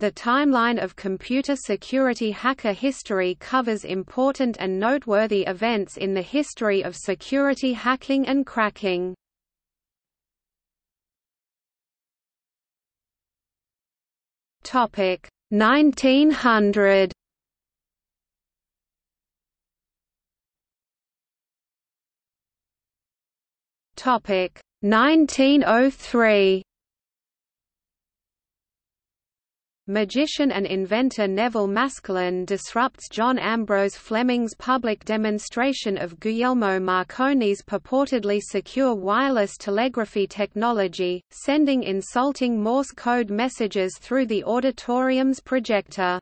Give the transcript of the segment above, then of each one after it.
The timeline of computer security hacker history covers important and noteworthy events in the history of security hacking and cracking. Topic 1900 Topic 1903 Magician and inventor Neville Maskelyne disrupts John Ambrose Fleming's public demonstration of Guglielmo Marconi's purportedly secure wireless telegraphy technology, sending insulting Morse code messages through the auditorium's projector.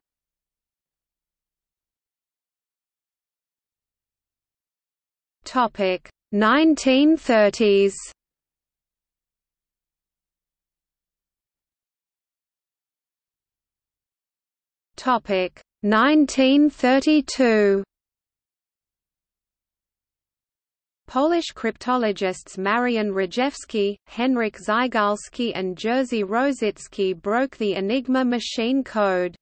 Topic 1930s Topic. 1932 Polish cryptologists Marian Rejewski, Henryk Zygalski and Jerzy Rosicki broke the Enigma machine code.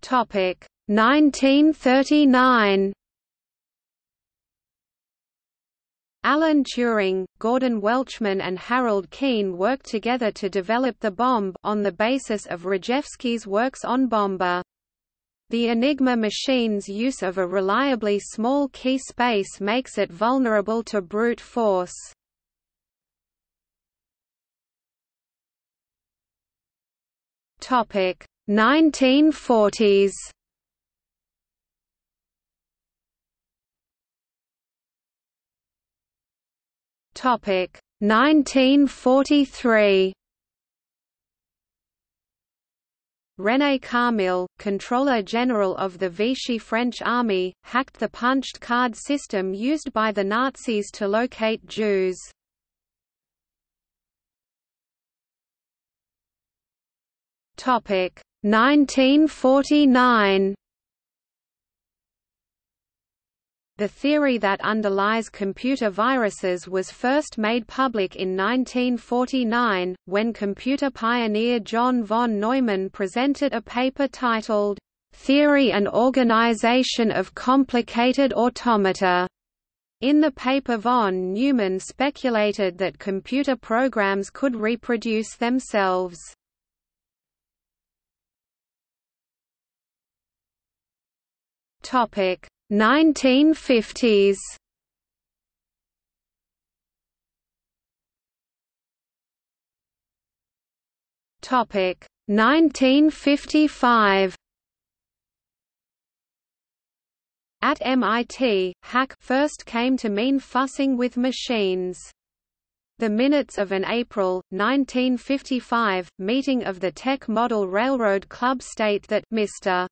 Topic. 1939 Alan Turing, Gordon Welchman and Harold Keen worked together to develop the bomb on the basis of Rejewski's works on Bomba. The Enigma machine's use of a reliably small key space makes it vulnerable to brute force. Topic 1940s Topic 1943 René Carmille, Controller General of the Vichy French Army, hacked the punched card system used by the Nazis to locate Jews. Topic 1949 The theory that underlies computer viruses was first made public in 1949, when computer pioneer John von Neumann presented a paper titled, "'Theory and Organization of Complicated Automata' In the paper von Neumann speculated that computer programs could reproduce themselves. Topic 1950s Topic 1955 At MIT, hack first came to mean fussing with machines. The minutes of an April, 1955, meeting of the Tech Model Railroad Club state that Mr.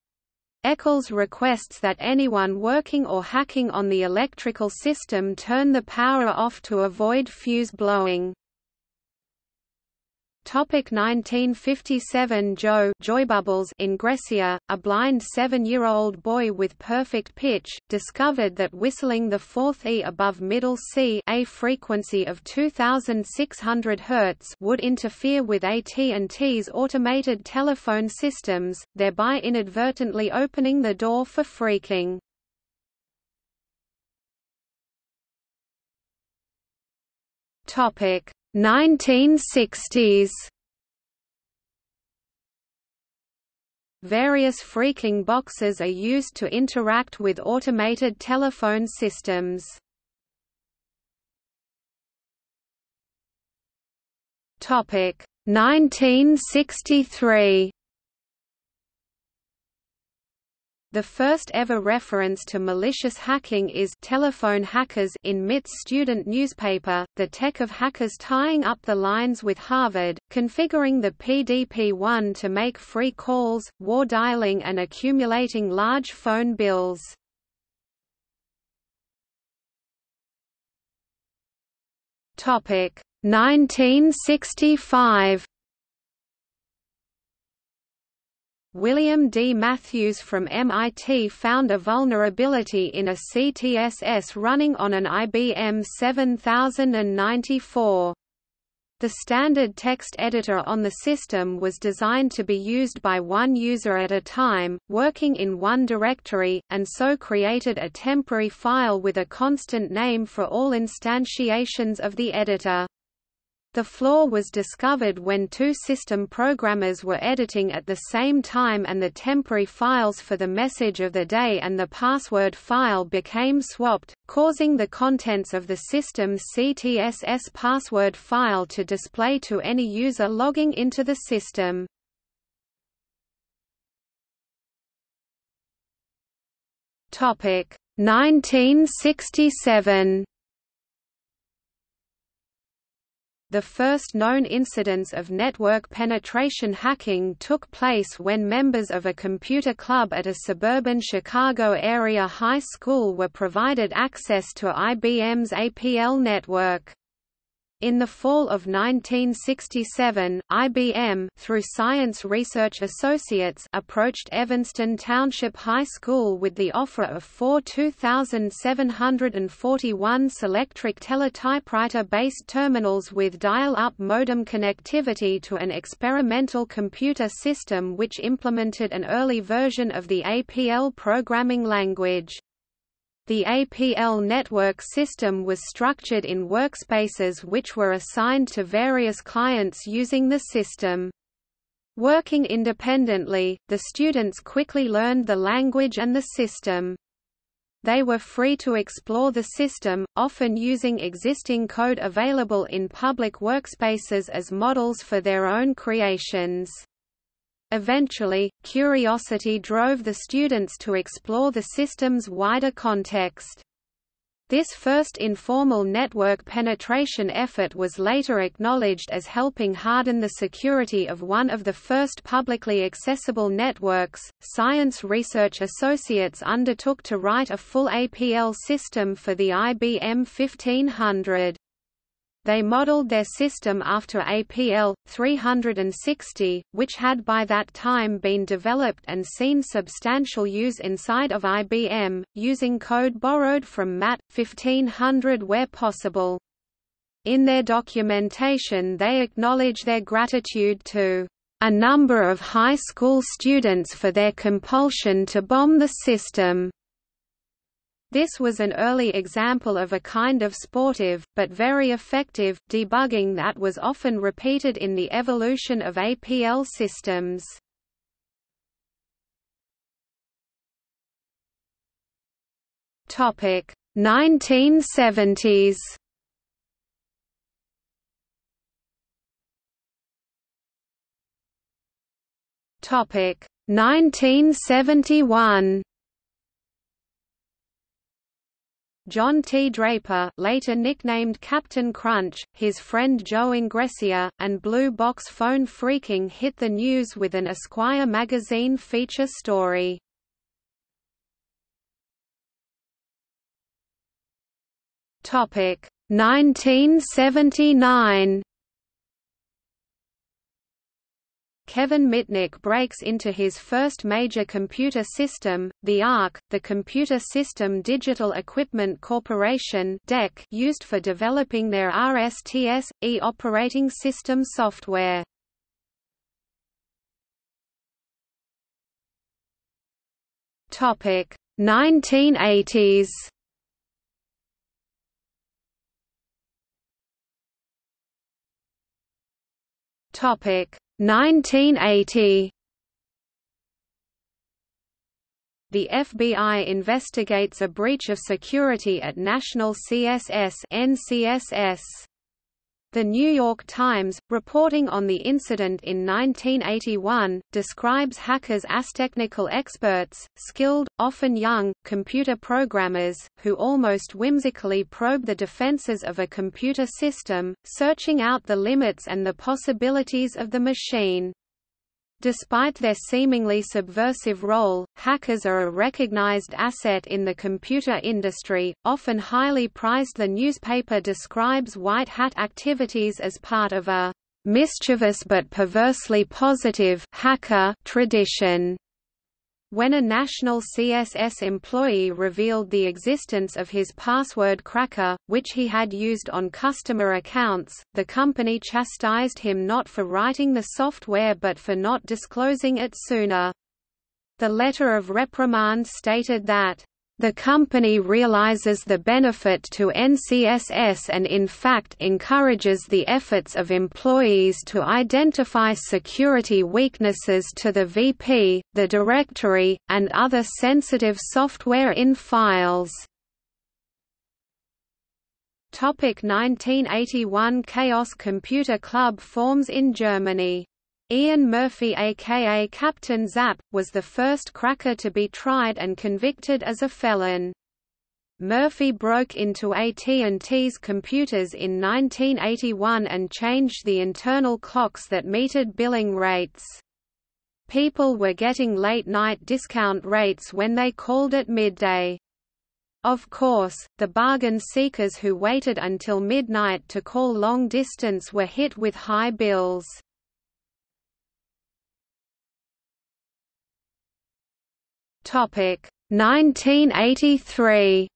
Eccles requests that anyone working or hacking on the electrical system turn the power off to avoid fuse blowing. Topic 1957 Joe Joybubbles Engressia, a blind seven-year-old boy with perfect pitch, discovered that whistling the fourth E above middle C a frequency of 2600 Hz would interfere with AT&T's automated telephone systems, thereby inadvertently opening the door for phreaking. Topic 1960s Various phreaking boxes are used to interact with automated telephone systems. Topic 1963 The first ever reference to malicious hacking is telephone hackers in MIT's student newspaper, The Tech of Hackers tying up the lines with Harvard, configuring the PDP-1 to make free calls, war dialing and accumulating large phone bills. Topic 1965 William D. Matthews from MIT found a vulnerability in a CTSS running on an IBM 7094. The standard text editor on the system was designed to be used by one user at a time, working in one directory, and so created a temporary file with a constant name for all instantiations of the editor. The flaw was discovered when two system programmers were editing at the same time and the temporary files for the message of the day and the password file became swapped, causing the contents of the system's CTSS password file to display to any user logging into the system. Topic 1967 The first known incidents of network penetration hacking took place when members of a computer club at a suburban Chicago area high school were provided access to IBM's APL network. In the fall of 1967, IBM through Science Research Associates approached Evanston Township High School with the offer of four 2,741 Selectric teletypewriter-based terminals with dial-up modem connectivity to an experimental computer system which implemented an early version of the APL programming language. The APL network system was structured in workspaces which were assigned to various clients using the system. Working independently, the students quickly learned the language and the system. They were free to explore the system, often using existing code available in public workspaces as models for their own creations. Eventually, curiosity drove the students to explore the system's wider context. This first informal network penetration effort was later acknowledged as helping harden the security of one of the first publicly accessible networks. Science Research Associates undertook to write a full APL system for the IBM 1500. They modeled their system after APL 360, which had by that time been developed and seen substantial use inside of IBM, using code borrowed from MAT 1500 where possible. In their documentation they acknowledge their gratitude to a number of high school students for their compulsion to bomb the system. This was an early example of a kind of sportive, but very effective, debugging that was often repeated in the evolution of APL systems. Topic 1970s. Topic 1971. John T. Draper later nicknamed Captain Crunch, his friend Joe Engressia, and Blue Box phone phreaking hit the news with an Esquire magazine feature story. Topic 1979 Kevin Mitnick breaks into his first major computer system, the Ark, the Computer System Digital Equipment Corporation used for developing their RSTS-E operating system software. Topic 1980s. Topic 1980 The FBI investigates a breach of security at National CSS NCSS. The New York Times, reporting on the incident in 1981, describes hackers as technical experts, skilled, often young, computer programmers, who almost whimsically probe the defenses of a computer system, searching out the limits and the possibilities of the machine. Despite their seemingly subversive role, hackers are a recognized asset in the computer industry, often highly prized. The newspaper describes white hat activities as part of a mischievous but perversely positive hacker tradition When a national CSS employee revealed the existence of his password cracker, which he had used on customer accounts, the company chastised him not for writing the software but for not disclosing it sooner. The letter of reprimand stated that the company realizes the benefit to NCSS and in fact encourages the efforts of employees to identify security weaknesses to the VP, the directory, and other sensitive software in files. Topic 1981 Chaos Computer Club forms in Germany Ian Murphy aka Captain Zap, was the first cracker to be tried and convicted as a felon. Murphy broke into AT&T's computers in 1981 and changed the internal clocks that metered billing rates. People were getting late-night discount rates when they called at midday. Of course, the bargain seekers who waited until midnight to call long distance were hit with high bills. Topic 1983.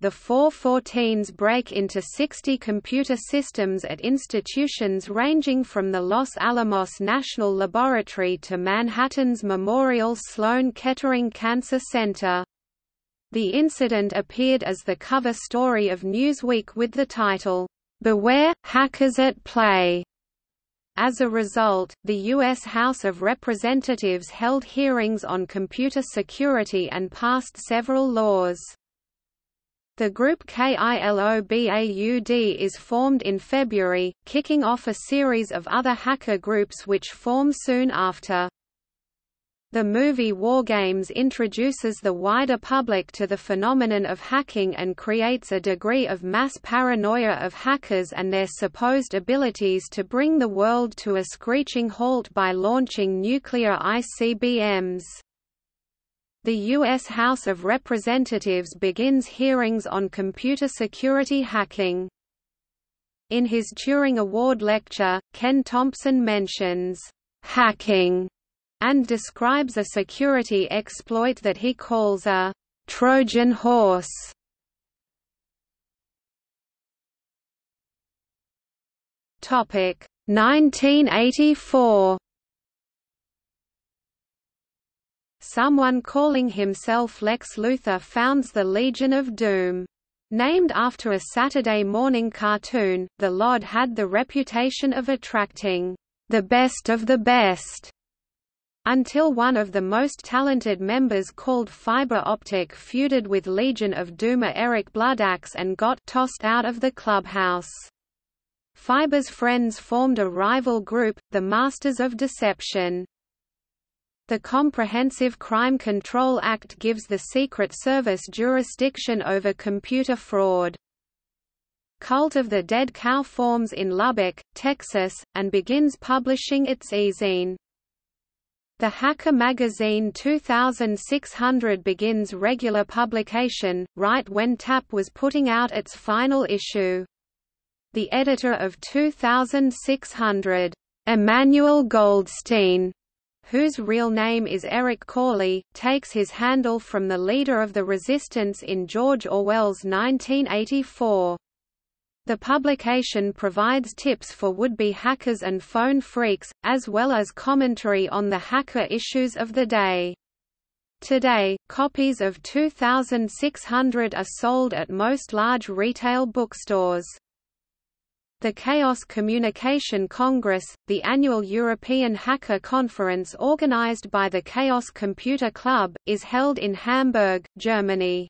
The 414s break into 60 computer systems at institutions ranging from the Los Alamos National Laboratory to Manhattan's Memorial Sloan Kettering Cancer Center. The incident appeared as the cover story of Newsweek with the title, "'Beware, Hackers at Play' As a result, the U.S. House of Representatives held hearings on computer security and passed several laws. The group KILOBAUD is formed in February, kicking off a series of other hacker groups which form soon after. The movie Wargames introduces the wider public to the phenomenon of hacking and creates a degree of mass paranoia of hackers and their supposed abilities to bring the world to a screeching halt by launching nuclear ICBMs. The U.S. House of Representatives begins hearings on computer security hacking. In his Turing Award lecture, Ken Thompson mentions, "...hacking," and describes a security exploit that he calls a Trojan horse. Topic 1984 Someone calling himself Lex Luthor founds the Legion of Doom. Named after a Saturday morning cartoon, the LOD had the reputation of attracting the best of the best until one of the most talented members called Phiber Optik feuded with Legion of Doomer Erik Bloodaxe and got tossed out of the clubhouse. Phiber's friends formed a rival group, the Masters of Deception. The Comprehensive Crime Control Act gives the Secret Service jurisdiction over computer fraud. Cult of the Dead Cow forms in Lubbock, Texas, and begins publishing its e-zine. The Hacker magazine 2600 begins regular publication, right when TAP was putting out its final issue. The editor of 2600, Emmanuel Goldstein, whose real name is Eric Corley, takes his handle from the leader of the resistance in George Orwell's 1984. The publication provides tips for would-be hackers and phone freaks, as well as commentary on the hacker issues of the day. Today, copies of 2,600 are sold at most large retail bookstores. The Chaos Communication Congress, the annual European Hacker Conference organized by the Chaos Computer Club, is held in Hamburg, Germany.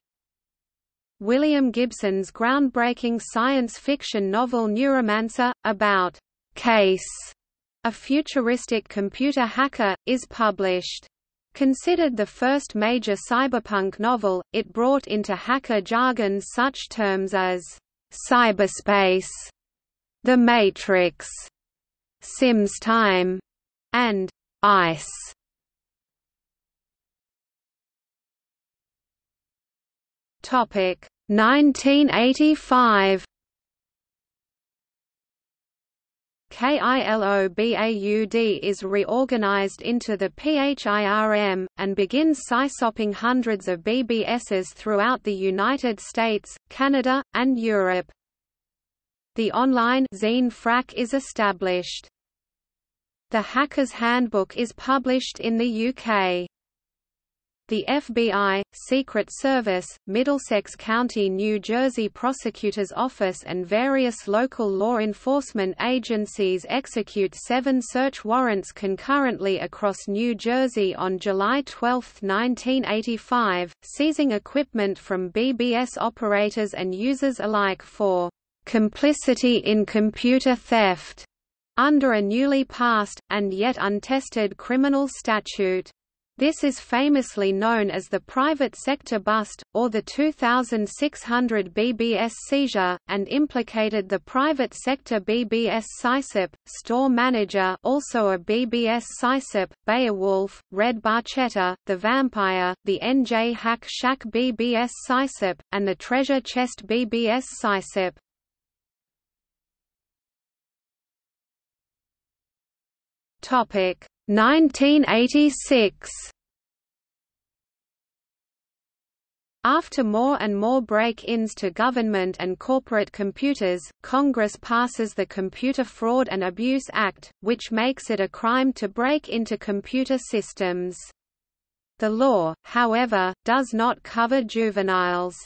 William Gibson's groundbreaking science fiction novel Neuromancer, about Case, a futuristic computer hacker, is published. Considered the first major cyberpunk novel, it brought into hacker jargon such terms as cyberspace, the Matrix, simstim, and ICE. Topic 1985 KILOBAUD is reorganized into the PHIRM, and begins sysopping hundreds of BBSs throughout the United States, Canada, and Europe. The online zine Phrack is established. The Hacker's Handbook is published in the UK. The FBI, Secret Service, Middlesex County, New Jersey Prosecutor's Office and various local law enforcement agencies execute seven search warrants concurrently across New Jersey on July 12, 1985, seizing equipment from BBS operators and users alike for complicity in computer theft under a newly passed, and yet untested criminal statute. This is famously known as the private sector bust, or the 2600 BBS seizure, and implicated the private sector BBS SysOp, store manager also a BBS SysOp, Beowulf, Red Barchetta, the Vampire, the NJ Hack Shack BBS SysOp, and the Treasure Chest BBS SysOp. Topic 1986 After more and more break-ins to government and corporate computers, Congress passes the Computer Fraud and Abuse Act, which makes it a crime to break into computer systems. The law, however, does not cover juveniles.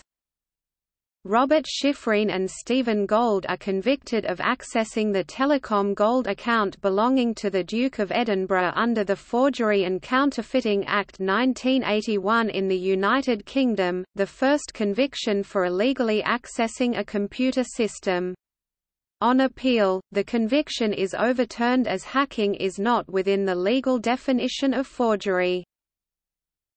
Robert Schifreen and Stephen Gold are convicted of accessing the Telecom Gold account belonging to the Duke of Edinburgh under the Forgery and Counterfeiting Act 1981 in the United Kingdom, the first conviction for illegally accessing a computer system. On appeal, the conviction is overturned as hacking is not within the legal definition of forgery.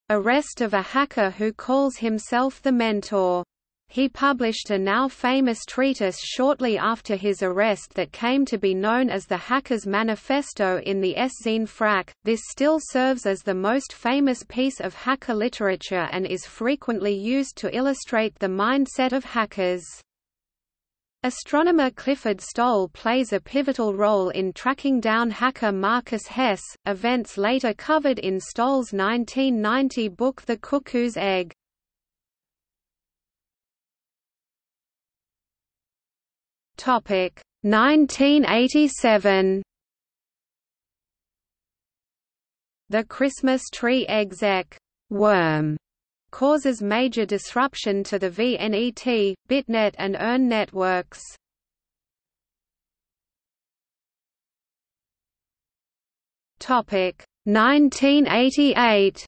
Arrest of a hacker who calls himself the Mentor he published a now famous treatise shortly after his arrest that came to be known as the Hacker's Manifesto in the S-Zine Phrack. This still serves as the most famous piece of hacker literature and is frequently used to illustrate the mindset of hackers. Astronomer Clifford Stoll plays a pivotal role in tracking down hacker Markus Hess, events later covered in Stoll's 1990 book The Cuckoo's Egg. Topic 1987. The Christmas tree exec worm causes major disruption to the VNET, BitNet and EARN networks. Topic 1988.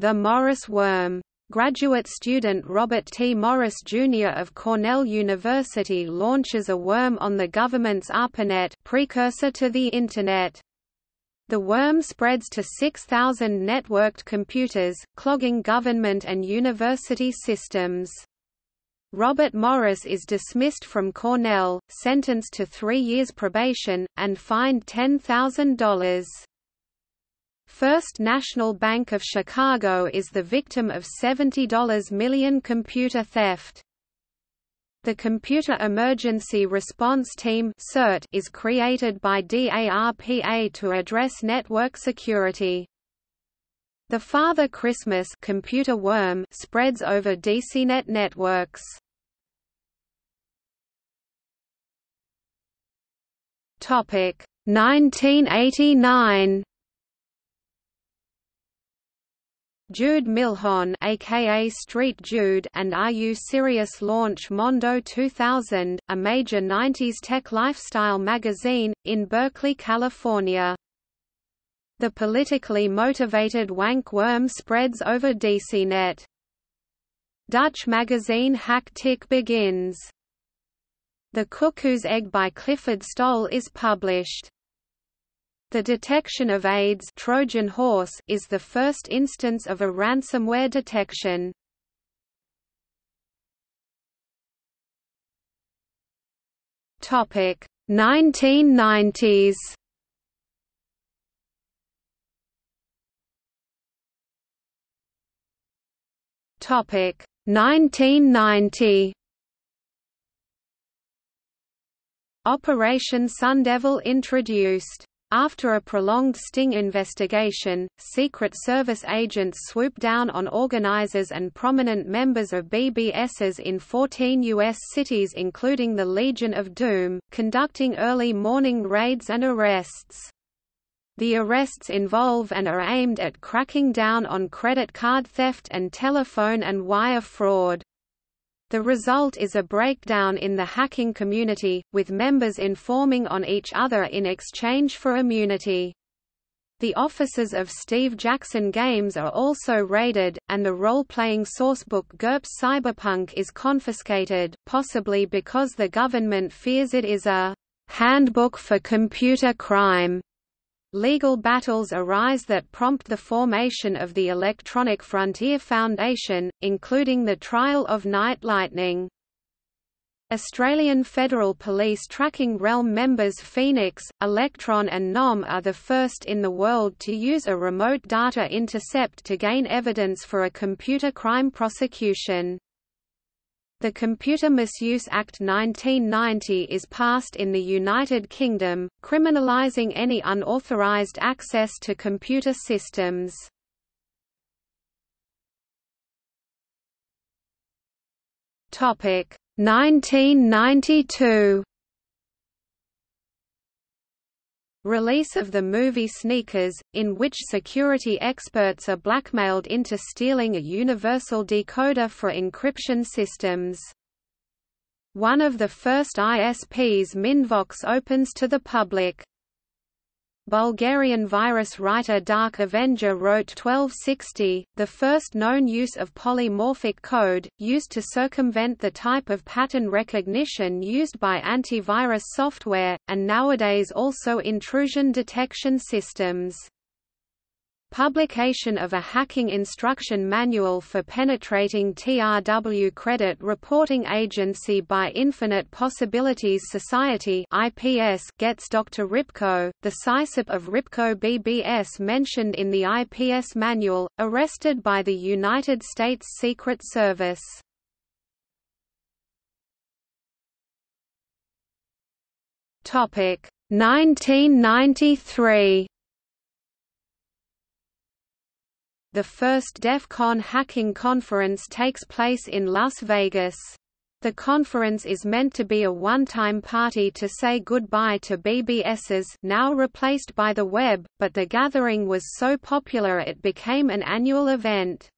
The Morris worm Graduate student Robert T. Morris Jr. of Cornell University launches a worm on the government's ARPANET precursor to the Internet. The worm spreads to 6,000 networked computers, clogging government and university systems. Robert Morris is dismissed from Cornell, sentenced to three years probation, and fined $10,000. First National Bank of Chicago is the victim of $70 million computer theft. The Computer Emergency Response Team is created by DARPA to address network security. The Father Christmas computer worm spreads over DECnet networks. Topic 1989 Jude Milhon aka Street Jude and R. U. Sirius launch Mondo 2000, a major 90s tech lifestyle magazine, in Berkeley, California. The politically motivated wank worm spreads over DECnet. Dutch magazine Hack-Tic begins. The Cuckoo's Egg by Clifford Stoll is published. The detection of AIDS Trojan horse is the first instance of a ransomware detection. Topic 1990s Topic 1990 Operation Sundevil introduced. After a prolonged sting investigation, Secret Service agents swooped down on organizers and prominent members of BBSs in 14 U.S. cities including the Legion of Doom, conducting early morning raids and arrests. The arrests involve and are aimed at cracking down on credit card theft and telephone and wire fraud. The result is a breakdown in the hacking community, with members informing on each other in exchange for immunity. The offices of Steve Jackson Games are also raided, and the role-playing sourcebook GURPS Cyberpunk is confiscated, possibly because the government fears it is a «handbook for computer crime». Legal battles arise that prompt the formation of the Electronic Frontier Foundation, including the trial of Knight Lightning. Australian Federal Police tracking realm members Phoenix, Electron and NOM are the first in the world to use a remote data intercept to gain evidence for a computer crime prosecution. The Computer Misuse Act 1990 is passed in the United Kingdom, criminalising any unauthorised access to computer systems. Topic 1992 Release of the movie Sneakers, in which security experts are blackmailed into stealing a universal decoder for encryption systems. One of the first ISPs Mindvox opens to the public. Bulgarian virus writer Dark Avenger wrote 1260, the first known use of polymorphic code, used to circumvent the type of pattern recognition used by antivirus software, and nowadays also intrusion detection systems. Publication of a hacking instruction manual for penetrating TRW credit reporting agency by Infinite Possibilities Society IPS gets Dr. Ripco, the SysOp of Ripco BBS mentioned in the IPS manual, arrested by the United States Secret Service. Topic 1993 The first DEF CON hacking conference takes place in Las Vegas. The conference is meant to be a one-time party to say goodbye to BBSs now replaced by the web, but the gathering was so popular it became an annual event.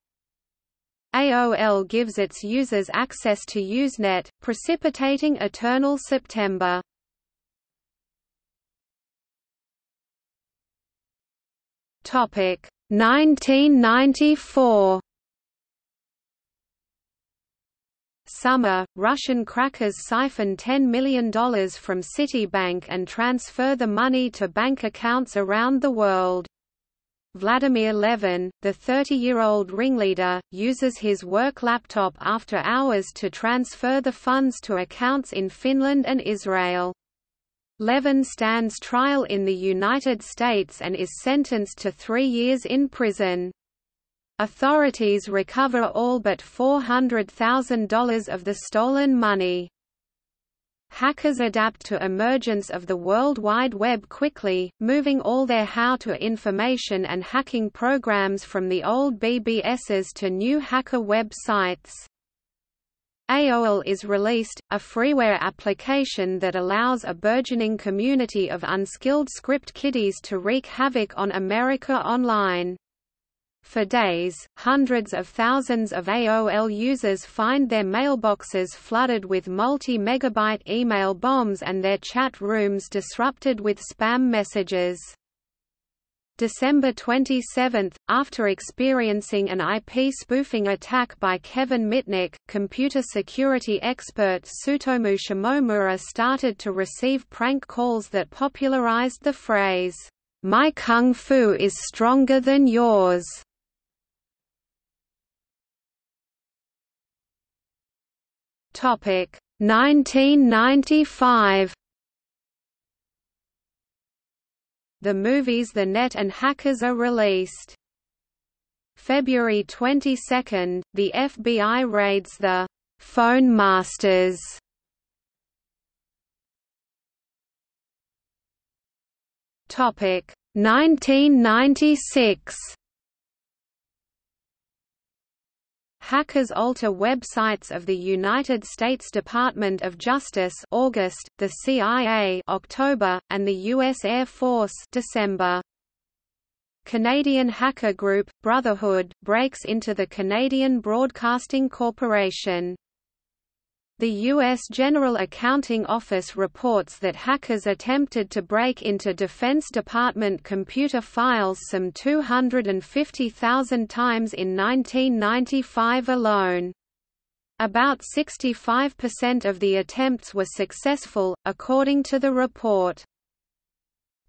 AOL gives its users access to Usenet, precipitating Eternal September. Topic 1994 Summer, Russian crackers siphon $10 million from Citibank and transfer the money to bank accounts around the world. Vladimir Levin, the 30-year-old ringleader, uses his work laptop after hours to transfer the funds to accounts in Finland and Israel. Levin stands trial in the United States and is sentenced to three years in prison. Authorities recover all but $400,000 of the stolen money. Hackers adapt to emergence of the World Wide Web quickly, moving all their how-to information and hacking programs from the old BBSs to new hacker web sites. AOHell is released, a freeware application that allows a burgeoning community of unskilled script kiddies to wreak havoc on America Online. For days, hundreds of thousands of AOL users find their mailboxes flooded with multi-megabyte email bombs and their chat rooms disrupted with spam messages. December 27, after experiencing an IP spoofing attack by Kevin Mitnick, computer security expert Tsutomu Shimomura started to receive prank calls that popularized the phrase, "'My kung fu is stronger than yours' Topic 1995 The movies The Net and Hackers are released. February 22, the FBI raids the phone masters. Topic 1996 Hackers alter websites of the United States Department of Justice August, the CIA October, and the U.S. Air Force December. Canadian hacker group, Brotherhood, breaks into the Canadian Broadcasting Corporation. The U.S. General Accounting Office reports that hackers attempted to break into Defense Department computer files some 250,000 times in 1995 alone. About 65% of the attempts were successful, according to the report.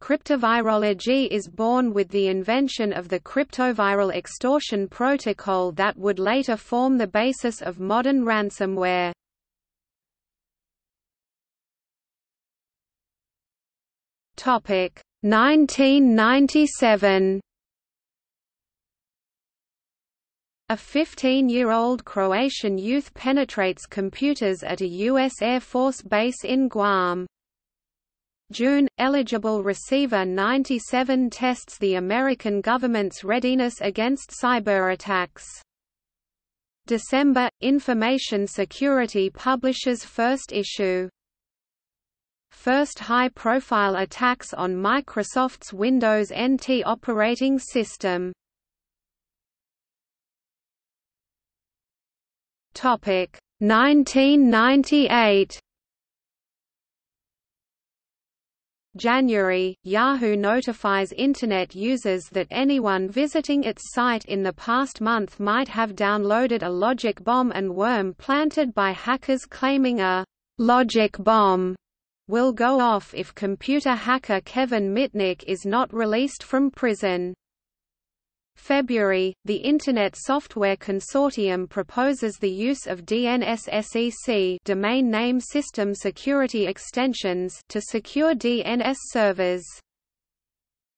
Cryptovirology is born with the invention of the cryptoviral extortion protocol that would later form the basis of modern ransomware. Topic 1997 A 15-year-old Croatian youth penetrates computers at a U.S. Air Force base in Guam. June, eligible receiver 97 tests the American government's readiness against cyber attacks. December, Information Security publishes first issue first high-profile attacks on Microsoft's Windows NT operating system. Topic 1998 January, Yahoo notifies Internet users that anyone visiting its site in the past month might have downloaded a logic bomb and worm planted by hackers claiming a logic bomb will go off if computer hacker Kevin Mitnick is not released from prison. February, the Internet Software Consortium proposes the use of DNSSEC domain name system security extensions to secure DNS servers.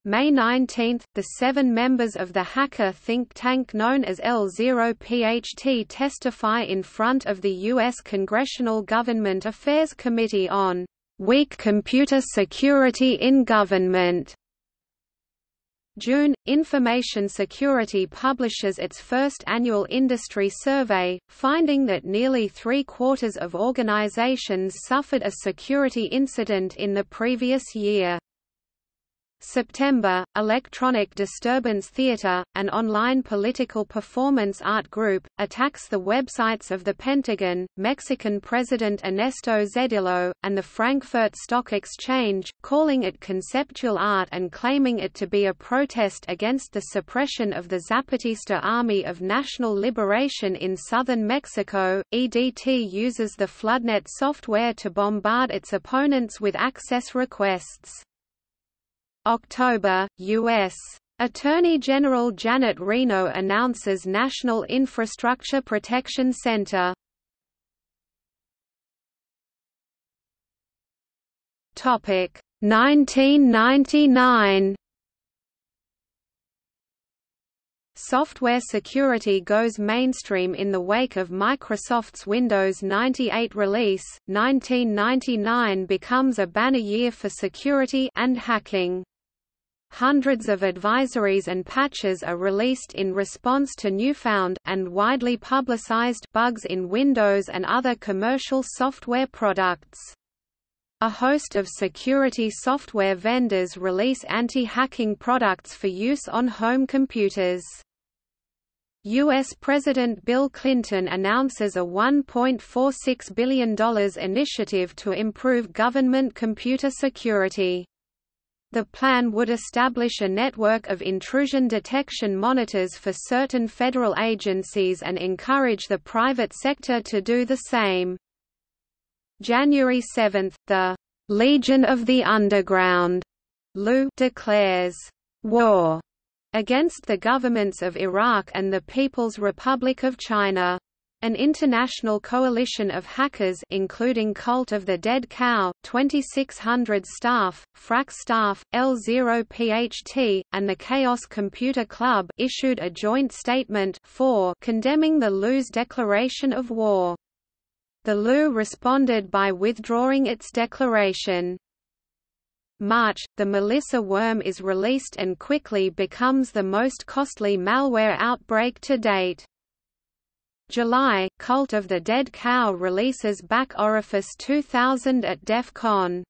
May 19, the seven members of the hacker think tank known as L0PHT testify in front of the U.S. Congressional Government Affairs Committee on Weak Computer Security in Government. June, Information Security publishes its first annual industry survey, finding that nearly three-quarters of organizations suffered a security incident in the previous year. September, Electronic Disturbance Theater, an online political performance art group, attacks the websites of the Pentagon, Mexican President Ernesto Zedillo, and the Frankfurt Stock Exchange, calling it conceptual art and claiming it to be a protest against the suppression of the Zapatista Army of National Liberation in southern Mexico. EDT uses the Floodnet software to bombard its opponents with access requests. October, U.S. Attorney General Janet Reno announces National Infrastructure Protection Center. Topic 1999 Software security goes mainstream in the wake of Microsoft's Windows 98 release. 1999 becomes a banner year for security and hacking. Hundreds of advisories and patches are released in response to newfound, and widely publicized, bugs in Windows and other commercial software products. A host of security software vendors release anti-hacking products for use on home computers. U.S. President Bill Clinton announces a $1.46 billion initiative to improve government computer security. The plan would establish a network of intrusion detection monitors for certain federal agencies and encourage the private sector to do the same. January 7, the Legion of the Underground Lou declares war against the governments of Iraq and the People's Republic of China. An international coalition of hackers including Cult of the Dead Cow, 2600 staff, Phrack staff, L0PHT, and the Chaos Computer Club issued a joint statement for condemning the LU's declaration of war. The LU responded by withdrawing its declaration. March, the Melissa worm is released and quickly becomes the most costly malware outbreak to date. July, Cult of the Dead Cow releases Back Orifice 2000 at DEF CON.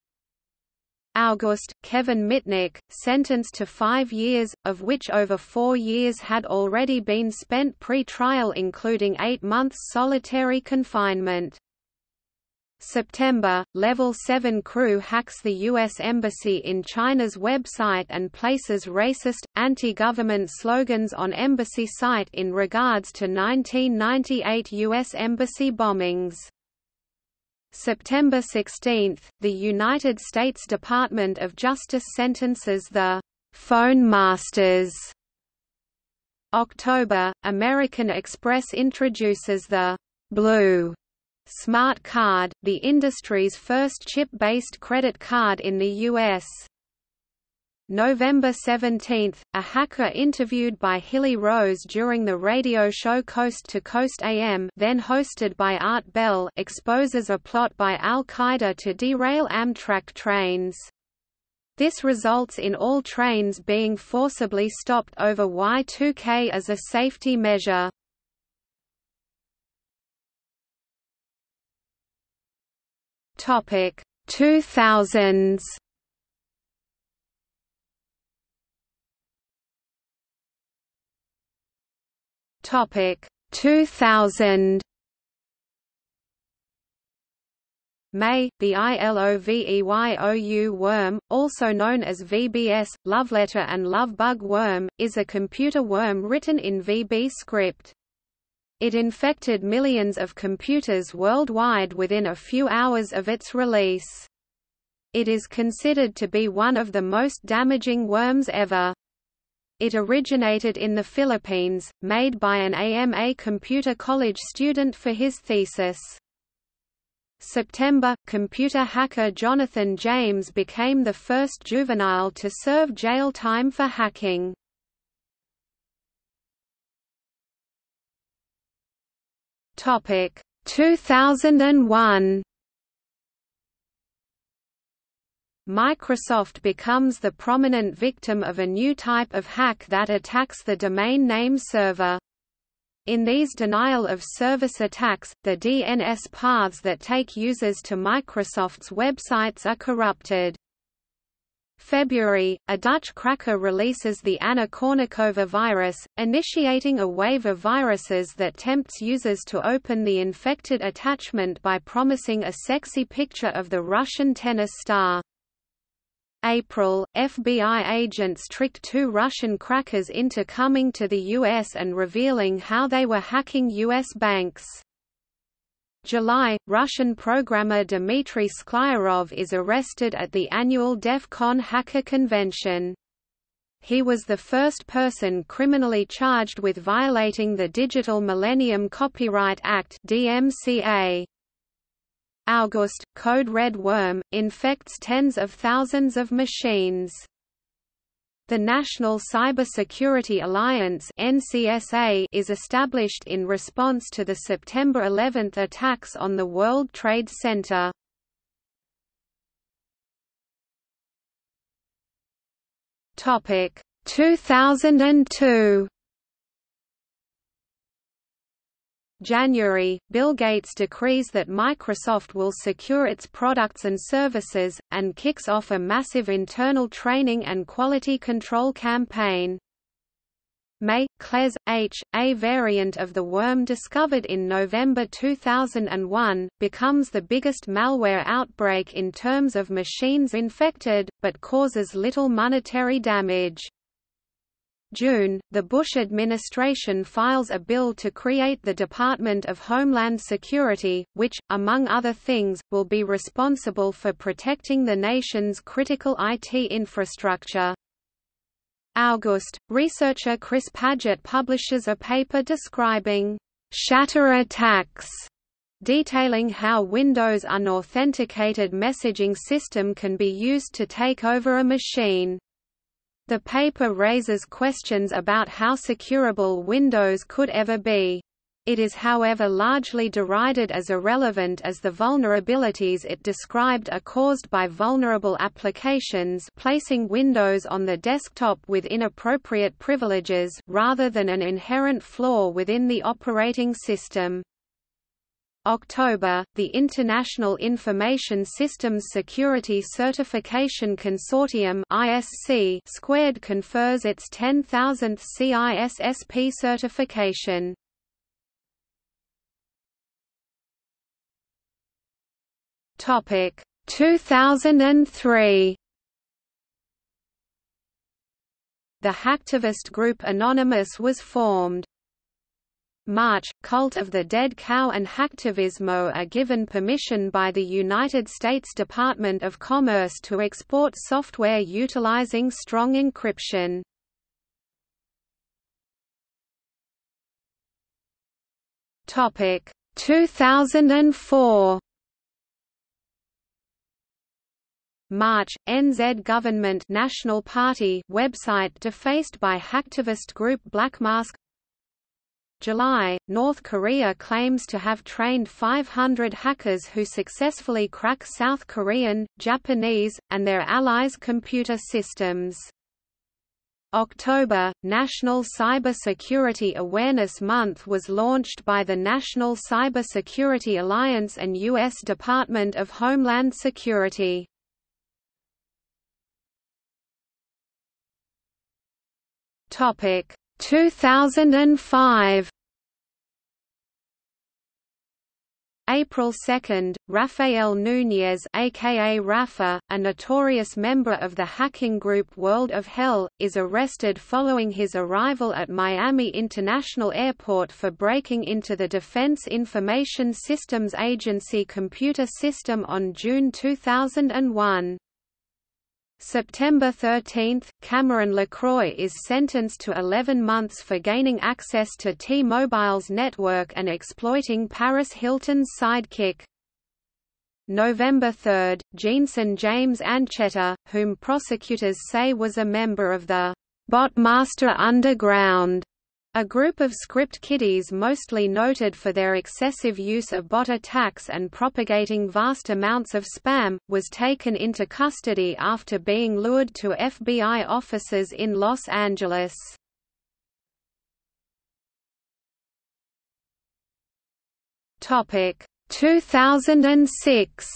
August, Kevin Mitnick, sentenced to five years, of which over four years had already been spent pre-trial including eight months solitary confinement. September, Level 7 crew hacks the U.S. Embassy in China's website and places racist, anti-government slogans on embassy site in regards to 1998 U.S. Embassy bombings. September 16, the United States Department of Justice sentences the Phonemasters. October, American Express introduces the blue smart card, the industry's first chip-based credit card in the U.S. November 17, a hacker interviewed by Hilly Rose during the radio show Coast to Coast AM then hosted by Art Bell exposes a plot by al-Qaeda to derail Amtrak trains. This results in all trains being forcibly stopped over Y2K as a safety measure. Topic 2000s Topic 2000 May, the ILOVEYOU worm, also known as VBS, Loveletter and Lovebug worm, is a computer worm written in VB script. It infected millions of computers worldwide within a few hours of its release. It is considered to be one of the most damaging worms ever. It originated in the Philippines, made by an AMA Computer College student for his thesis. September, computer hacker Jonathan James became the first juvenile to serve jail time for hacking. Topic 2001 Microsoft becomes the prominent victim of a new type of hack that attacks the domain name server. In these denial-of-service attacks, the DNS paths that take users to Microsoft's websites are corrupted. February, a Dutch cracker releases the Anna Kournikova virus, initiating a wave of viruses that tempts users to open the infected attachment by promising a sexy picture of the Russian tennis star. April, FBI agents tricked two Russian crackers into coming to the U.S. and revealing how they were hacking U.S. banks. July, Russian programmer Dmitry Sklyarov is arrested at the annual DEF CON hacker convention. He was the first person criminally charged with violating the Digital Millennium Copyright Act DMCA. August, Code Red Worm, infects tens of thousands of machines. The National Cybersecurity Alliance (NCSA) is established in response to the September 11 attacks on the World Trade Center. Topic 2002 January, Bill Gates decrees that Microsoft will secure its products and services, and kicks off a massive internal training and quality control campaign. May, Klez H, a variant of the worm discovered in November 2001, becomes the biggest malware outbreak in terms of machines infected, but causes little monetary damage. June, the Bush administration files a bill to create the Department of Homeland Security, which, among other things, will be responsible for protecting the nation's critical IT infrastructure. August, researcher Chris Paget publishes a paper describing shatter attacks detailing how Windows' unauthenticated messaging system can be used to take over a machine. The paper raises questions about how securable Windows could ever be. It is however largely derided as irrelevant as the vulnerabilities it described are caused by vulnerable applications placing Windows on the desktop with inappropriate privileges rather than an inherent flaw within the operating system. October, the International Information Systems Security Certification Consortium (ISC) squared confers its 10,000th CISSP certification. Topic 2003 The hacktivist group Anonymous was formed. March, Cult of the Dead Cow and Hacktivismo are given permission by the United States Department of Commerce to export software utilizing strong encryption. Topic 2004 March, NZ Government National Party website defaced by hacktivist group Black Mask July, North Korea claims to have trained 500 hackers who successfully crack South Korean, Japanese, and their allies' computer systems. October, National Cyber Security Awareness Month was launched by the National Cyber Security Alliance and U.S. Department of Homeland Security. Topic 2005 April 2, Rafael Núñez aka Rafa, a notorious member of the hacking group World of Hell, is arrested following his arrival at Miami International Airport for breaking into the Defense Information Systems Agency computer system on June 2001. September 13, Cameron LaCroix is sentenced to 11 months for gaining access to T-Mobile's network and exploiting Paris Hilton's sidekick. November 3, Jeanson James Ancheta, whom prosecutors say was a member of the Botmaster Underground a group of script kiddies mostly noted for their excessive use of bot attacks and propagating vast amounts of spam, was taken into custody after being lured to FBI offices in Los Angeles. Topic 2006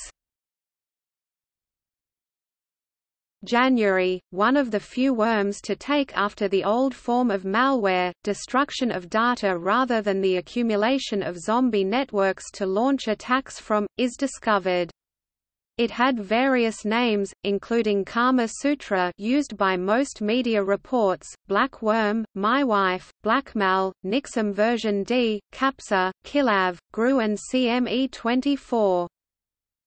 January, one of the few worms to take after the old form of malware, destruction of data rather than the accumulation of zombie networks to launch attacks from, is discovered. It had various names, including Kama Sutra used by most media reports, Black Worm, My Wife, Blackmal, Nyxem version D, Kapser, Killav, GRU and CME24.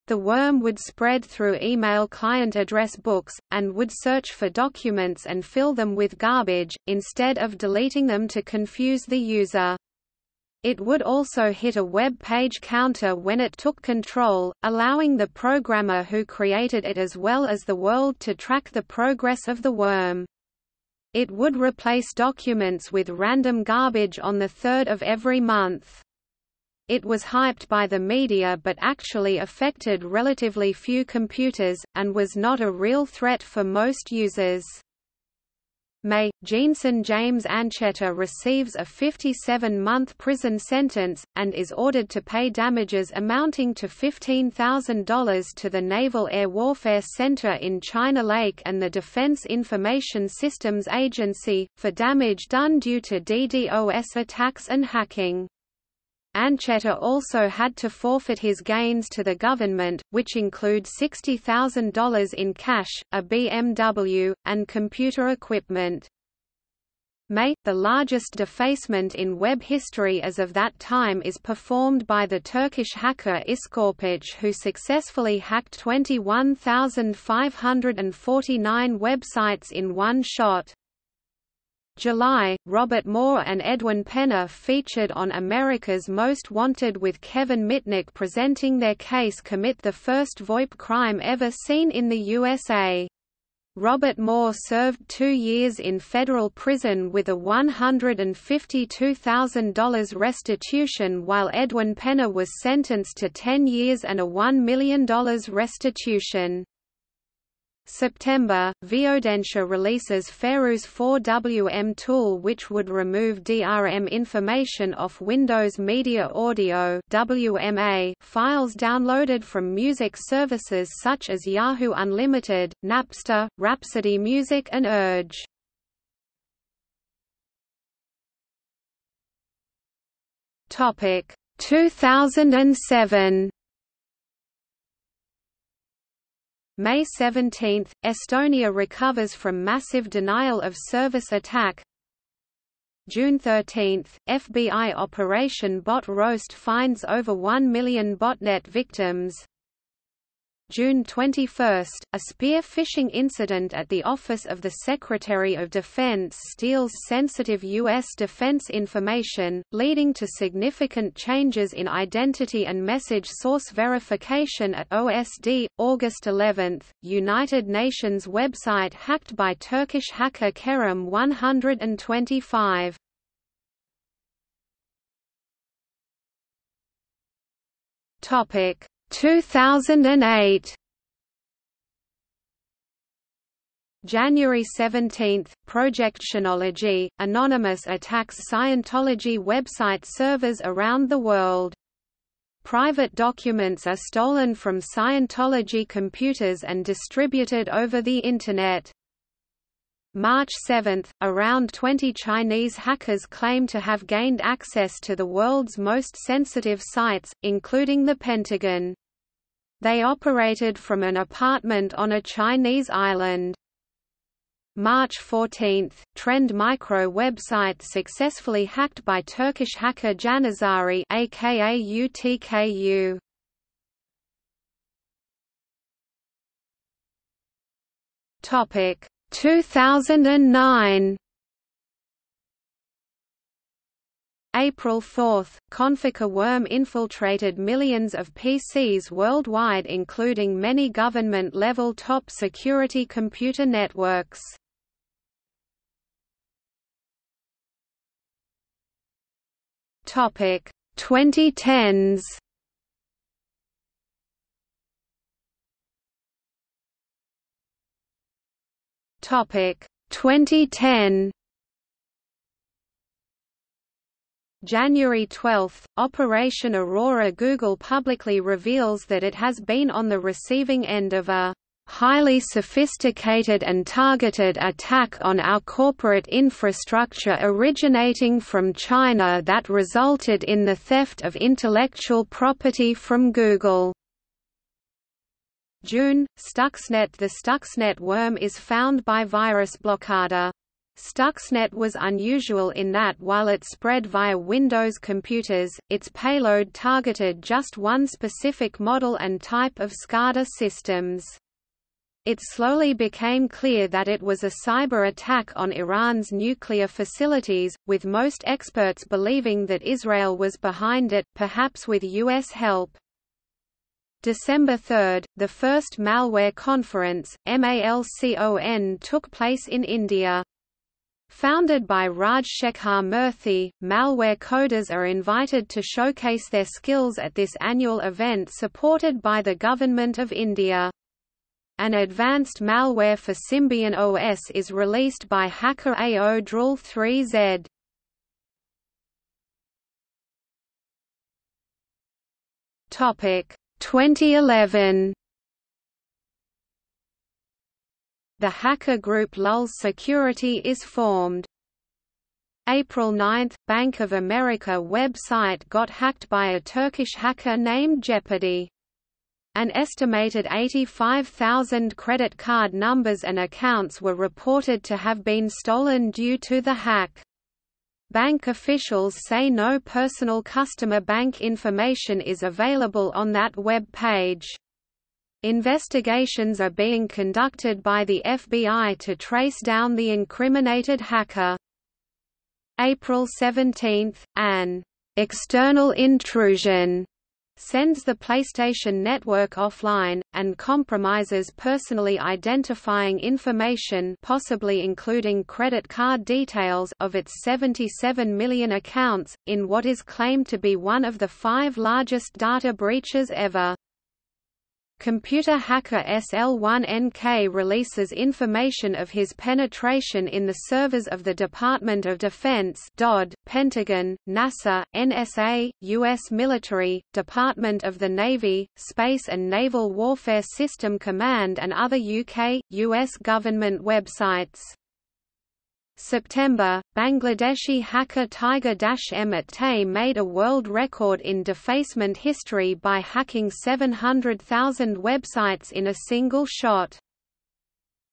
The worm would spread through email client address books, and would search for documents and fill them with garbage, instead of deleting them to confuse the user. It would also hit a web page counter when it took control, allowing the programmer who created it as well as the world to track the progress of the worm. It would replace documents with random garbage on the third of every month. It was hyped by the media but actually affected relatively few computers, and was not a real threat for most users. May, Jeanson James Ancheta receives a 57-month prison sentence, and is ordered to pay damages amounting to $15,000 to the Naval Air Warfare Center in China Lake and the Defense Information Systems Agency, for damage done due to DDoS attacks and hacking. Ancheta also had to forfeit his gains to the government, which include $60,000 in cash, a BMW, and computer equipment. May, the largest defacement in web history as of that time is performed by the Turkish hacker Iskorpic who successfully hacked 21,549 websites in one shot. July, Robert Moore and Edwin Penner featured on America's Most Wanted with Kevin Mitnick presenting their case commit the first VoIP crime ever seen in the USA. Robert Moore served two years in federal prison with a $152,000 restitution while Edwin Penner was sentenced to 10 years and a $1 million restitution. September, Viodentia releases FairUse4WM tool which would remove DRM information off Windows Media Audio WMA files downloaded from music services such as Yahoo Unlimited, Napster, Rhapsody Music and Urge. Topic 2007 May 17, Estonia recovers from massive denial of service attack. June 13, FBI Operation Bot Roast finds over 1 million botnet victims. June 21, a spear phishing incident at the Office of the Secretary of Defense steals sensitive U.S. defense information, leading to significant changes in identity and message source verification at OSD. August 11, United Nations website hacked by Turkish hacker Kerem 125. Topic 2008 January 17, Project Chanology, Anonymous attacks Scientology website servers around the world. Private documents are stolen from Scientology computers and distributed over the Internet. March 7, around 20 Chinese hackers claim to have gained access to the world's most sensitive sites, including the Pentagon. They operated from an apartment on a Chinese island. March 14, Trend Micro website successfully hacked by Turkish hacker Janizari aka UTKU. Topic 2009 April 4, Conficker worm infiltrated millions of PCs worldwide including many government-level top security computer networks. Topic 2010s Topic 2010 January 12, Operation Aurora Google publicly reveals that it has been on the receiving end of a highly sophisticated and targeted attack on our corporate infrastructure originating from China that resulted in the theft of intellectual property from Google. June, Stuxnet The Stuxnet worm is found by VirusBlokAda. Stuxnet was unusual in that while it spread via Windows computers, its payload targeted just one specific model and type of SCADA systems. It slowly became clear that it was a cyber attack on Iran's nuclear facilities, with most experts believing that Israel was behind it, perhaps with U.S. help. December 3, the first malware conference, MALCON took place in India. Founded by Raj Shekhar Murthy, malware coders are invited to showcase their skills at this annual event supported by the Government of India. An advanced malware for Symbian OS is released by hacker AO Drul 3Z. Topic 2011 The hacker group Lulz Security is formed. April 9, Bank of America website got hacked by a Turkish hacker named Jeopardy. An estimated 85,000 credit card numbers and accounts were reported to have been stolen due to the hack. Bank officials say no personal customer bank information is available on that web page. Investigations are being conducted by the FBI to trace down the incriminated hacker. April 17, an external intrusion sends the PlayStation Network offline, and compromises personally identifying information possibly including credit card details of its 77 million accounts, in what is claimed to be one of the five largest data breaches ever. Computer hacker SL1NK releases information of his penetration in the servers of the Department of Defense DOD, Pentagon, NASA, NSA, U.S. military, Department of the Navy, Space and Naval Warfare System Command and other UK, U.S. government websites. September, Bangladeshi hacker Tiger Dash Emmet Tay made a world record in defacement history by hacking 700,000 websites in a single shot.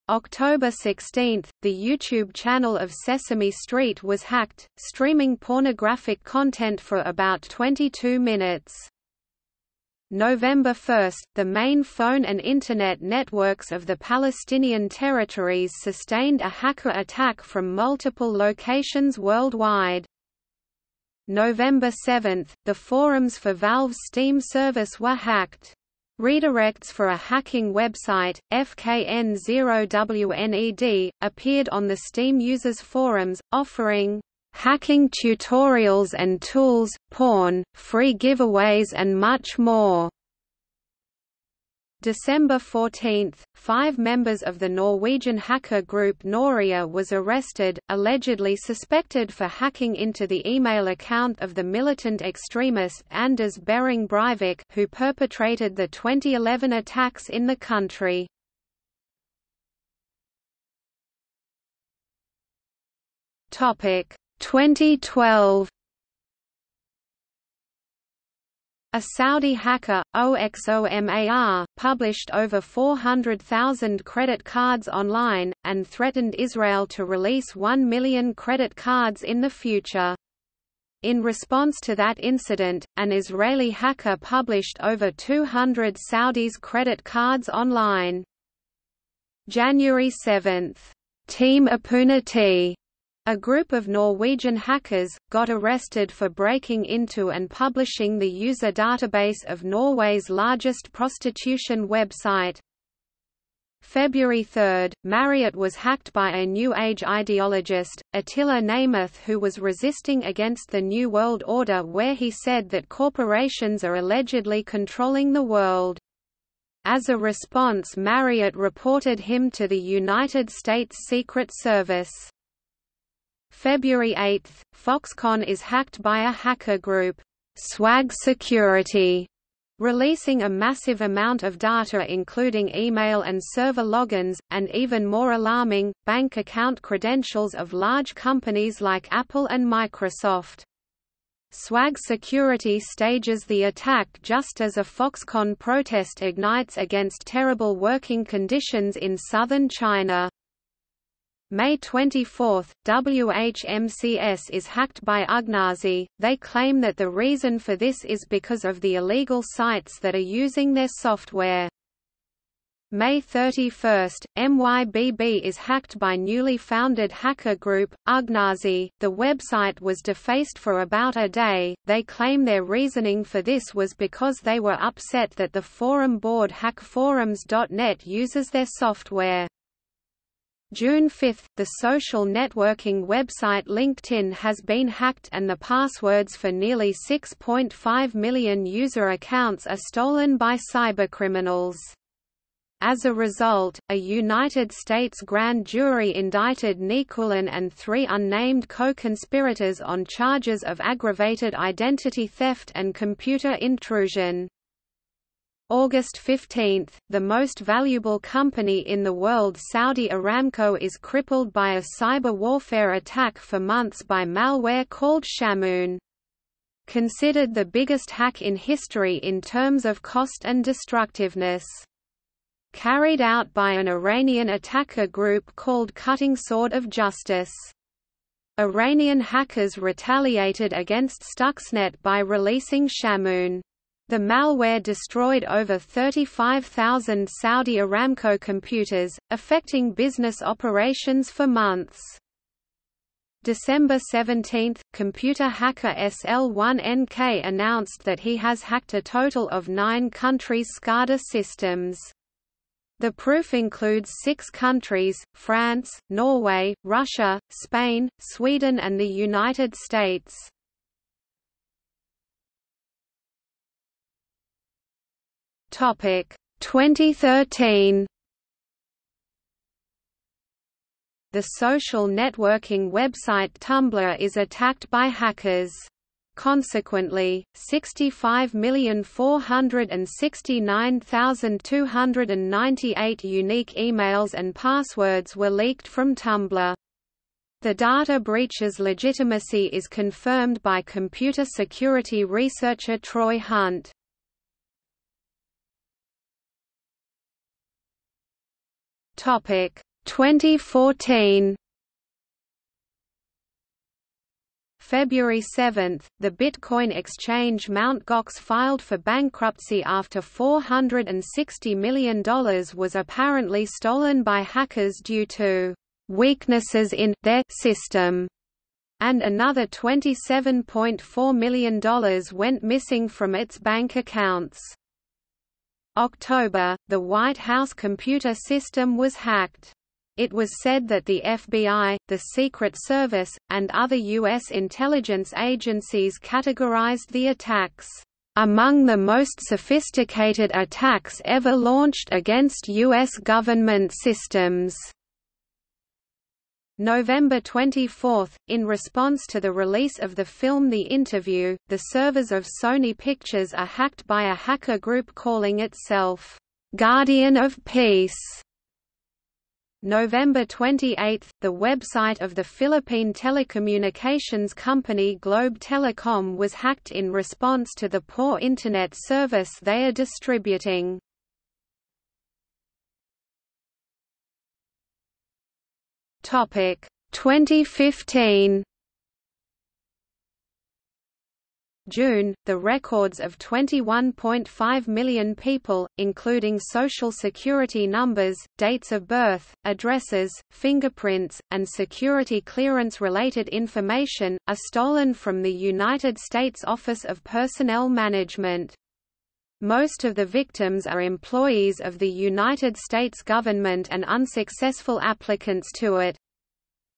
October 16, the YouTube channel of Sesame Street was hacked, streaming pornographic content for about 22 minutes. November 1, the main phone and Internet networks of the Palestinian territories sustained a hacker attack from multiple locations worldwide. November 7, the forums for Valve's Steam service were hacked. Redirects for a hacking website, FKN0WNED, appeared on the Steam users forums, offering hacking tutorials and tools, porn, free giveaways and much more. December 14, five members of the Norwegian hacker group Noria was arrested, allegedly suspected for hacking into the email account of the militant extremist Anders Behring Breivik who perpetrated the 2011 attacks in the country. Topic 2012 A Saudi hacker, OXOMAR, published over 400,000 credit cards online, and threatened Israel to release 1 million credit cards in the future. In response to that incident, an Israeli hacker published over 200 Saudis' credit cards online. January 7. Team Impunity a group of Norwegian hackers, got arrested for breaking into and publishing the user database of Norway's largest prostitution website. February 3, Marriott was hacked by a New Age ideologist, Attila Nemeth who was resisting against the New World Order where he said that corporations are allegedly controlling the world. As a response Marriott reported him to the United States Secret Service. February 8, Foxconn is hacked by a hacker group, Swag Security, releasing a massive amount of data including email and server logins, and even more alarming, bank account credentials of large companies like Apple and Microsoft. Swag Security stages the attack just as a Foxconn protest ignites against terrible working conditions in southern China. May 24, WHMCS is hacked by UGNazi. They claim that the reason for this is because of the illegal sites that are using their software. May 31, MYBB is hacked by newly founded hacker group, UGNazi. The website was defaced for about a day. They claim their reasoning for this was because they were upset that the forum board hackforums.net uses their software. June 5, the social networking website LinkedIn has been hacked and the passwords for nearly 6.5 million user accounts are stolen by cybercriminals. As a result, a United States grand jury indicted Nikulin and three unnamed co-conspirators on charges of aggravated identity theft and computer intrusion. August 15, the most valuable company in the world Saudi Aramco is crippled by a cyber warfare attack for months by malware called Shamoon. Considered the biggest hack in history in terms of cost and destructiveness. Carried out by an Iranian attacker group called Cutting Sword of Justice. Iranian hackers retaliated against Stuxnet by releasing Shamoon. The malware destroyed over 35,000 Saudi Aramco computers, affecting business operations for months. December 17, computer hacker SL1NK announced that he has hacked a total of nine countries' SCADA systems. The proof includes six countries, France, Norway, Russia, Spain, Sweden and the United States. Topic 2013 The social networking website Tumblr is attacked by hackers. Consequently, 65,469,298 unique emails and passwords were leaked from Tumblr. The data breach's legitimacy is confirmed by computer security researcher Troy Hunt. Topic 2014 February 7, the Bitcoin exchange Mt. Gox filed for bankruptcy after $460 million was apparently stolen by hackers due to weaknesses in their system, and another $27.4 million went missing from its bank accounts. October, the White House computer system was hacked. It was said that the FBI, the Secret Service, and other U.S. intelligence agencies categorized the attacks, "...among the most sophisticated attacks ever launched against U.S. government systems." November 24, in response to the release of the film The Interview, the servers of Sony Pictures are hacked by a hacker group calling itself, "...Guardian of Peace." November 28, the website of the Philippine telecommunications company Globe Telecom was hacked in response to the poor Internet service they are distributing. Topic 2015 June, the records of 21.5 million people, including social security numbers, dates of birth, addresses, fingerprints, and security clearance-related information, are stolen from the United States Office of Personnel Management. Most of the victims are employees of the United States government and unsuccessful applicants to it.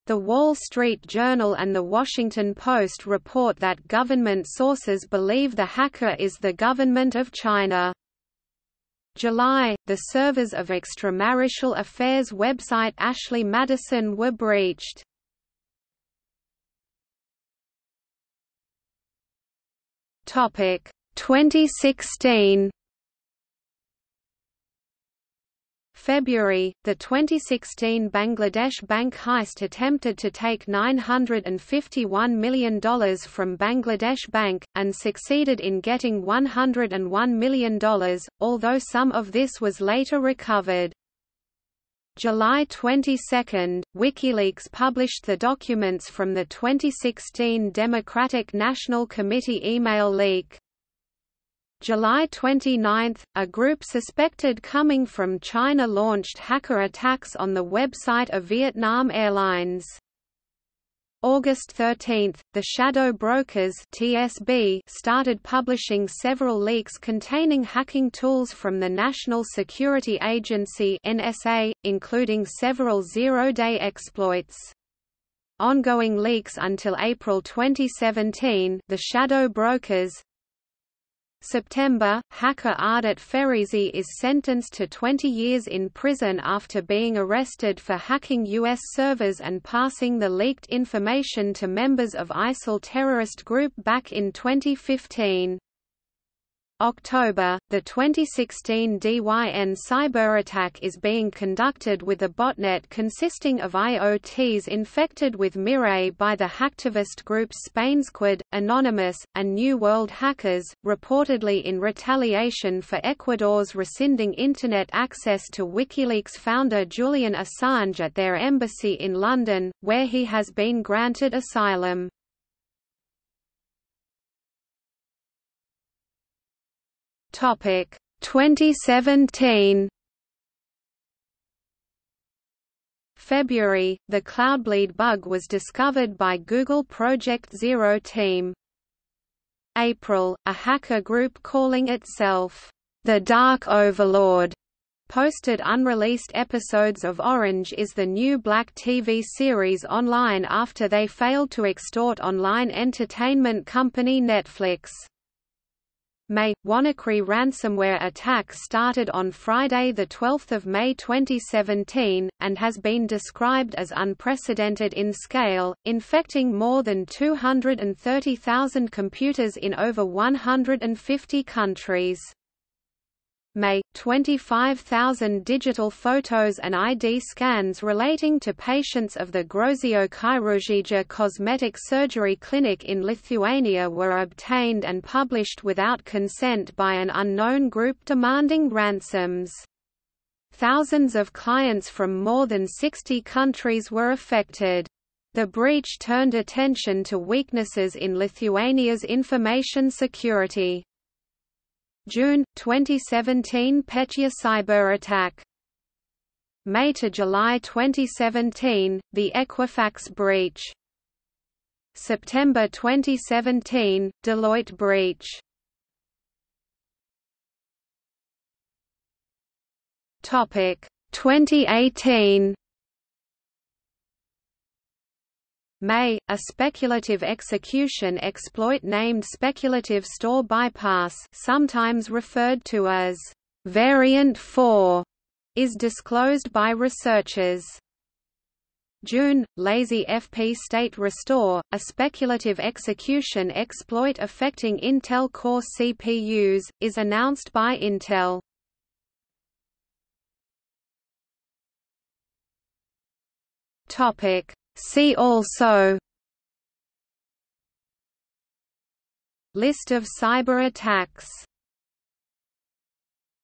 The Wall Street Journal and The Washington Post report that government sources believe the hacker is the government of China. July, the servers of extramarital affairs website Ashley Madison were breached. Topic 2016 February, the 2016 Bangladesh bank heist attempted to take $951 million from Bangladesh Bank, and succeeded in getting $101 million, although some of this was later recovered. July 22, WikiLeaks published the documents from the 2016 Democratic National Committee email leak. July 29, a group suspected coming from China launched hacker attacks on the website of Vietnam Airlines. August 13, the Shadow Brokers (TSB) started publishing several leaks containing hacking tools from the National Security Agency (NSA), including several zero-day exploits. Ongoing leaks until April 2017, the Shadow Brokers, September, hacker Ardit Ferizi is sentenced to 20 years in prison after being arrested for hacking U.S. servers and passing the leaked information to members of ISIL terrorist group back in 2015. October, the 2016 DYN cyberattack is being conducted with a botnet consisting of IoTs infected with Mirai by the hacktivist groups Spainsquad, Anonymous, and New World Hackers, reportedly in retaliation for Ecuador's rescinding Internet access to WikiLeaks founder Julian Assange at their embassy in London, where he has been granted asylum. Topic 2017 February, the Cloudbleed bug was discovered by Google Project Zero team. April, a hacker group calling itself, The Dark Overlord, posted unreleased episodes of Orange is the New Black TV series online after they failed to extort online entertainment company Netflix. May – WannaCry ransomware attack started on Friday 12 May 2017, and has been described as unprecedented in scale, infecting more than 230,000 computers in over 150 countries. May 25,000 digital photos and ID scans relating to patients of the Grozio Chirurgia cosmetic surgery clinic in Lithuania were obtained and published without consent by an unknown group demanding ransoms. Thousands of clients from more than 60 countries were affected. The breach turned attention to weaknesses in Lithuania's information security. June 2017 Petya cyber attack. May to July 2017 the Equifax breach. September 2017 Deloitte breach. Topic 2018 May, a speculative execution exploit named Speculative Store Bypass sometimes referred to as Variant 4, is disclosed by researchers. June, Lazy FP State Restore, a speculative execution exploit affecting Intel Core CPUs, is announced by Intel. Topic See also List of cyber attacks